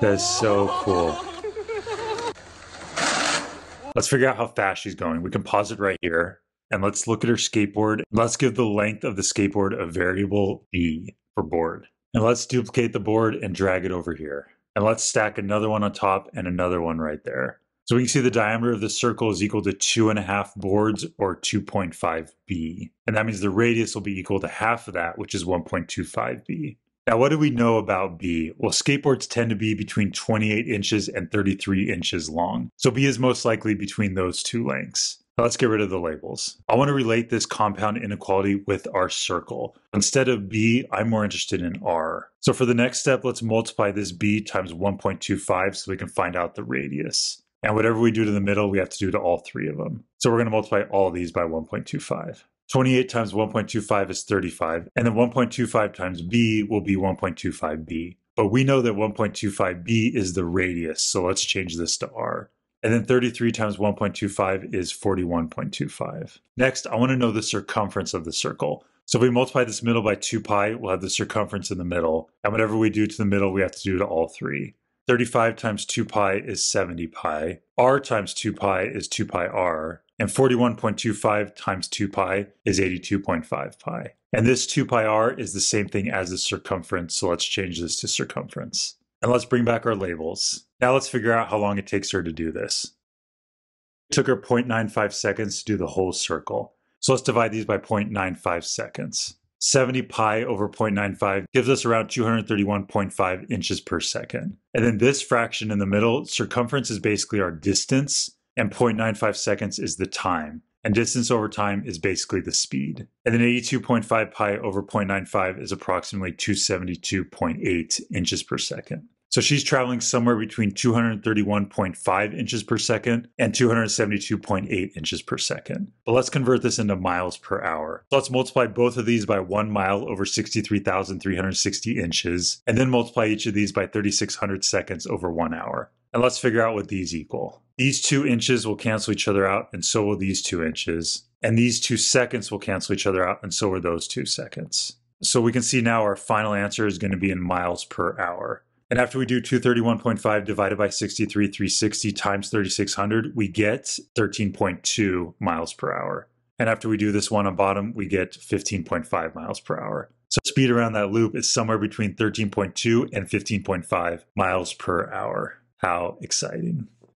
That's so cool. Let's figure out how fast she's going. We can pause it right here and let's look at her skateboard. Let's give the length of the skateboard a variable b for board. And let's duplicate the board and drag it over here. And let's stack another one on top and another one right there. So we can see the diameter of the circle is equal to two and a half boards or 2.5 b. And that means the radius will be equal to half of that, which is 1.25 b. Now, what do we know about B? Well, skateboards tend to be between 28 inches and 33 inches long. So B is most likely between those two lengths. Now let's get rid of the labels. I want to relate this compound inequality with our circle. Instead of B, I'm more interested in R. So for the next step, let's multiply this B times 1.25 so we can find out the radius. And whatever we do to the middle, we have to do to all three of them. So we're going to multiply all these by 1.25. 28 times 1.25 is 35, and then 1.25 times b will be 1.25b. But we know that 1.25b is the radius, so let's change this to r. And then 33 times 1.25 is 41.25. Next, I want to know the circumference of the circle. So if we multiply this middle by 2 pi, we'll have the circumference in the middle. And whatever we do to the middle, we have to do to all three. 35 times 2 pi is 70 pi. r times 2 pi is 2 pi r. And 41.25 times 2 pi is 82.5 pi. And this 2 pi r is the same thing as the circumference, so let's change this to circumference. And let's bring back our labels. Now let's figure out how long it takes her to do this. It took her 0.95 seconds to do the whole circle. So let's divide these by 0.95 seconds. 70 pi over 0.95 gives us around 231.5 inches per second. And then this fraction in the middle, circumference is basically our distance and 0.95 seconds is the time. And distance over time is basically the speed. And then 82.5 pi over 0.95 is approximately 272.8 inches per second. So she's traveling somewhere between 231.5 inches per second and 272.8 inches per second. But let's convert this into miles per hour. So let's multiply both of these by one mile over 63,360 inches, and then multiply each of these by 3,600 seconds over one hour. And let's figure out what these equal. These two inches will cancel each other out, and so will these two inches. And these two seconds will cancel each other out, and so are those two seconds. So we can see now our final answer is going to be in miles per hour. And after we do 231.5 divided by 63,360 times 3600, we get 13.2 miles per hour. And after we do this one on bottom, we get 15.5 miles per hour. So speed around that loop is somewhere between 13.2 and 15.5 miles per hour. How exciting.